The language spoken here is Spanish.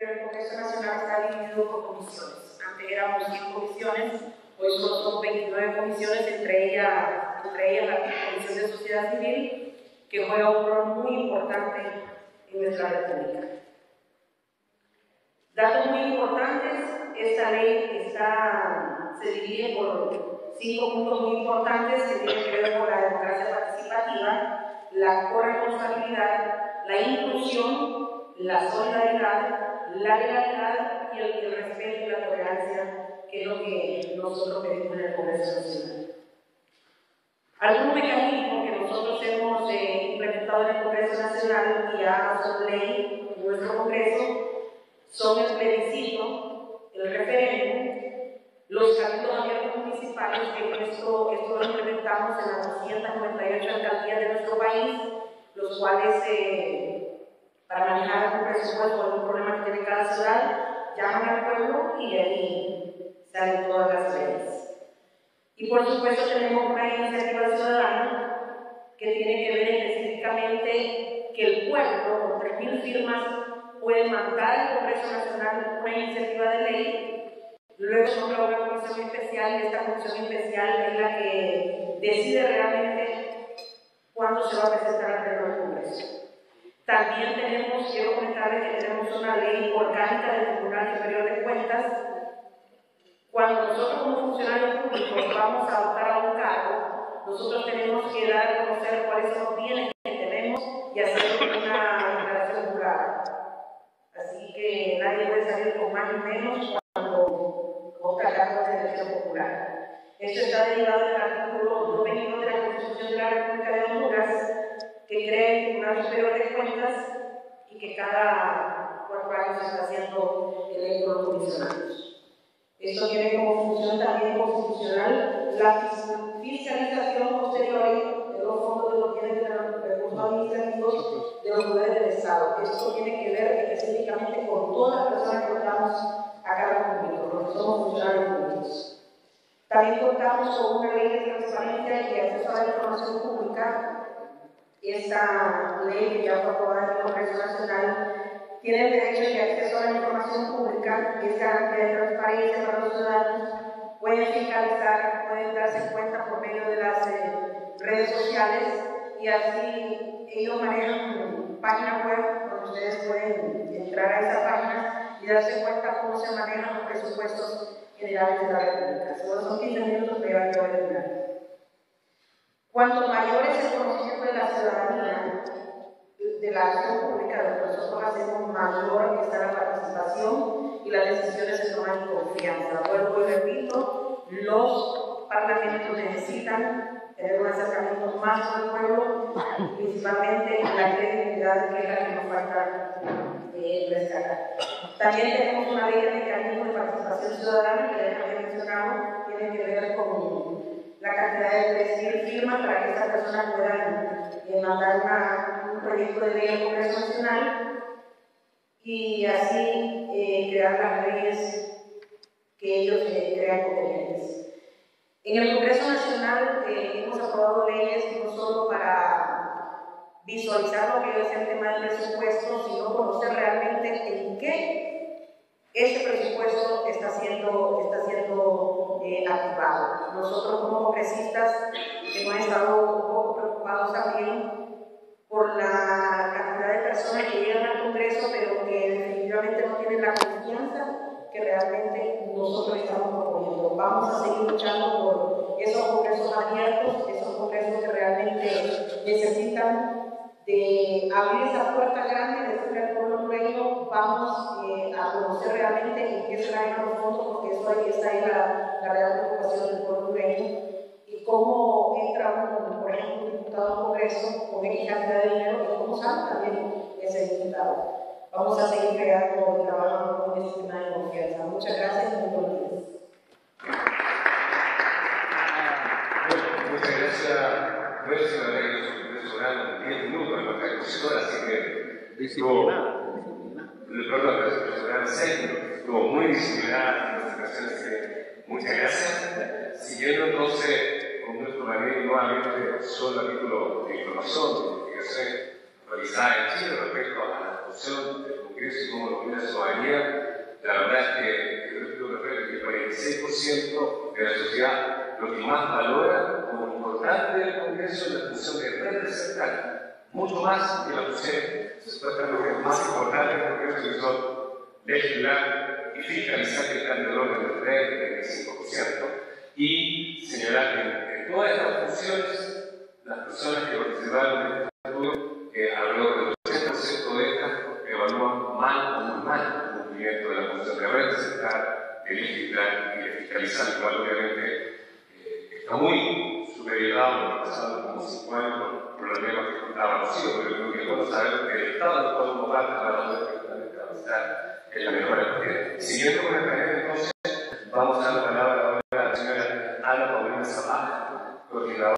El Congreso Nacional está dividido por comisiones. Antes éramos 100 comisiones, hoy son 29 comisiones, entre ellas, entre ellas la Comisión de Sociedad Civil, que juega un rol muy importante en nuestra República. Datos muy importantes, esta ley está, se divide por cinco puntos muy importantes que tienen que ver con la democracia participativa, la corresponsabilidad, la inclusión, la solidaridad, la legalidad y el, respeto y la tolerancia, que es lo que nosotros pedimos en el Congreso Nacional. Algunos mecanismos que nosotros hemos eh, implementado en el Congreso Nacional y ya son ley en nuestro Congreso son el plebiscito, el referéndum, los cabildos abiertos municipales, que esto, esto lo implementamos en las 298 alcaldías de nuestro país, los cuales, eh, para manejar un presupuesto o algún problema que tiene cada ciudad, llaman al pueblo y ahí salen todas las leyes. Y por supuesto tenemos una iniciativa ciudadana que tiene que ver específicamente que el pueblo, con 3.000 firmas, puede mandar al Congreso Nacional una iniciativa de ley, luego nombra una comisión especial y esta comisión especial es la que decide realmente cuándo se va a presentar al Pleno del Congreso. También tenemos, quiero comentarles que tenemos una ley orgánica del Tribunal Superior de Cuentas. Cuando nosotros como funcionarios públicos vamos a optar a un cargo, nosotros tenemos que dar a conocer cuáles son los bienes que tenemos y hacer una declaración jurada. Así que nadie puede salir con más ni menos cuando busca cargos de elección popular. Esto está derivado del artículo 21 de la Constitución de la República de Honduras, que crea el Tribunal Superior de Cuentas y que cada cuatro años está haciendo electo los comisionados. Esto tiene como función también constitucional la fiscalización posterior de los fondos de los bienes de los recursos administrativos de los poderes del Estado. Esto tiene que ver específicamente con todas las personas que estamos a cargo público, los que somos funcionarios públicos. También contamos con una ley de transparencia y acceso a la información pública. Esta ley que ya fue aprobada en el Congreso Nacional tiene el derecho de acceso a la información pública, que es garantía de transparencia para los ciudadanos, pueden fiscalizar, pueden darse cuenta por medio de las eh, redes sociales y así ellos manejan páginas web donde ustedes pueden entrar a esa página y darse cuenta cómo se manejan los presupuestos generales de la República. Son 15 minutos, ya voy a. Cuanto mayor es el conocimiento de la ciudadanía, de la acción pública, de nosotros hacemos, mayor está la participación y las decisiones se toman en confianza. Vuelvo y repito, los parlamentos necesitan tener un acercamiento más con el pueblo, principalmente la credibilidad que es la que nos falta eh, rescatar. También tenemos una ley de mecanismo de participación ciudadana que ya mencionado, tiene que ver 3.000 firmas para que estas personas puedan mandar una, un proyecto de ley al Congreso Nacional y así eh, crear las leyes que ellos eh, crean convenientes. En el Congreso Nacional eh, hemos aprobado leyes no solo para visualizar lo que es el tema del presupuesto, sino conocer realmente en qué este presupuesto está siendo, está siendo eh, activado. Nosotros como congresistas hemos estado un poco preocupados también por la cantidad de personas que llegan al Congreso, pero que definitivamente no tienen la confianza que realmente nosotros estamos proponiendo. Vamos a seguir luchando por esos congresos abiertos, esos congresos que realmente necesitan de abrir esa puerta grande decirle al pueblo hondureño, vamos eh, a conocer realmente en qué se ganan los fondos, porque eso está ahí la, la real preocupación del pueblo hondureño, y cómo diputado Congreso con cantidad de dinero también ese. Vamos a seguir creando y trabajando con y confianza. Muchas gracias y muy buenos días. Muchas gracias. No es una ley de 10 minutos así que. Disciplinada. Perdón, la 6 minutos. Estuvo muy disciplinada en las ocasiones que. Muchas gracias. Siguiendo entonces marido nuevamente, solo el título de información, de investigación realizada en Chile respecto a la función del Congreso y cómo lo tiene la ciudadanía, la verdad es que yo que el 46% de la sociedad lo que más valora como importante del Congreso es la función de representar, mucho más que la función supuestamente más importante del Congreso que son legislar y fiscalizar que están del orden del 35% y señalar que en todas estas funciones las personas que participaron en este estudio, que alrededor del 80% de estas evalúan mal o muy mal el cumplimiento de la función de representar, de legislar y de fiscalizar, cual obviamente eh, está muy superiorizado, pasado como 5 años por problemas que contaba Rocío, pero creo que bueno saber que el Estado de todo lugar para la de avanzar en la mejora de Siguiendo con el panel, entonces, vamos a dar la palabra ahora a la señora Ana Paulina Zapata, coordinadora